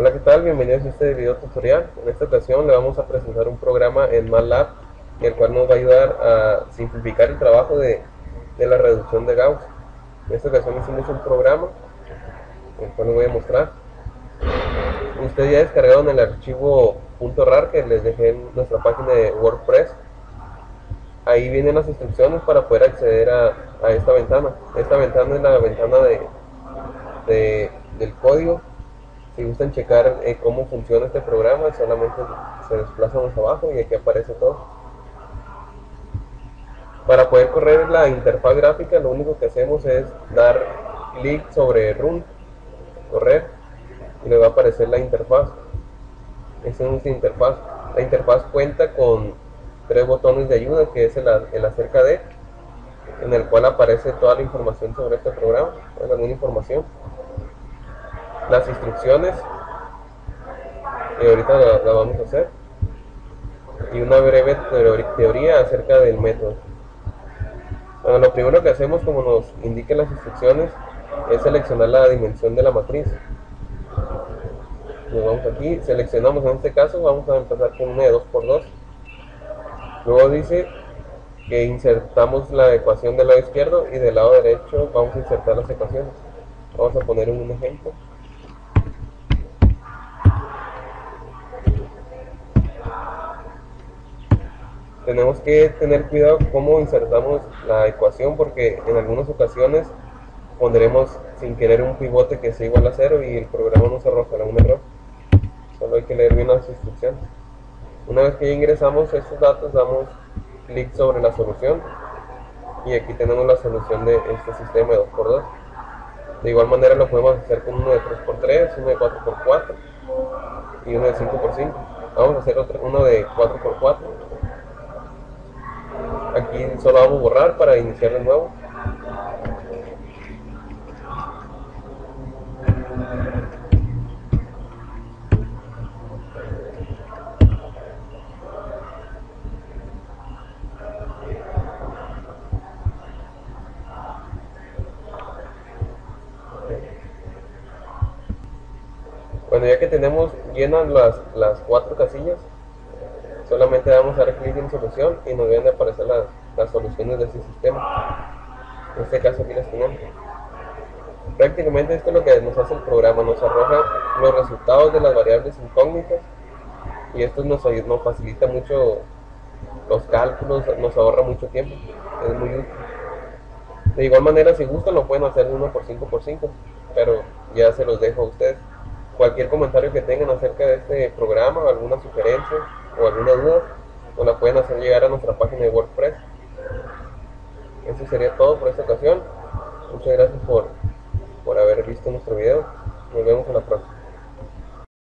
Hola, ¿qué tal? Bienvenidos a este video tutorial. En esta ocasión le vamos a presentar un programa en MATLAB, el cual nos va a ayudar a simplificar el trabajo de, de la reducción de Gauss. En esta ocasión hicimos un programa, el cual les voy a mostrar. Ustedes ya descargaron el archivo .rar que les dejé en nuestra página de WordPress. Ahí vienen las instrucciones para poder acceder a, a esta ventana. Esta ventana es la ventana de, de del código si gustan checar eh, cómo funciona este programa, solamente se desplazan hacia abajo y aquí aparece todo. Para poder correr la interfaz gráfica, lo único que hacemos es dar clic sobre Run, correr, y le va a aparecer la interfaz. Esa es nuestra interfaz. La interfaz cuenta con tres botones de ayuda, que es el, el acerca de, en el cual aparece toda la información sobre este programa, alguna información las instrucciones. Y ahorita la, vamos a hacer. Y una breve teoría acerca del método. Bueno, lo primero que hacemos como nos indiquen las instrucciones es seleccionar la dimensión de la matriz. Vamos aquí, seleccionamos en este caso vamos a empezar con una de 2x2 luego dice que insertamos la ecuación del lado izquierdo y del lado derecho vamos a insertar las ecuaciones. Vamos a poner un ejemplo tenemos que tener cuidado cómo insertamos la ecuación porque en algunas ocasiones pondremos sin querer un pivote que sea igual a cero y el programa nos arrojará un error. Solo hay que leer bien las instrucciones. Una vez que ya ingresamos estos datos, damos clic sobre la solución y aquí tenemos la solución de este sistema de 2x2. De igual manera lo podemos hacer con uno de 3x3, uno de 4x4 y uno de 5x5. Vamos a hacer otro, uno de 4x4 aquí solo vamos a borrar para iniciar de nuevo. Bueno, ya que tenemos llenas las, las cuatro casillas, solamente vamos a dar clic en solución y nos a aparecer las, las soluciones de ese sistema. En este caso aquí las tenemos. Prácticamente esto es lo que nos hace el programa, nos arroja los resultados de las variables incógnitas y esto nos, nos facilita mucho los cálculos, nos ahorra mucho tiempo, es muy útil. De igual manera, si gustan, lo pueden hacer uno por 5 por 5 pero ya se los dejo a ustedes. Cualquier comentario que tengan acerca de este programa, alguna sugerencia, o alguna duda, nos la pueden hacer llegar a nuestra página de WordPress. Eso sería todo por esta ocasión.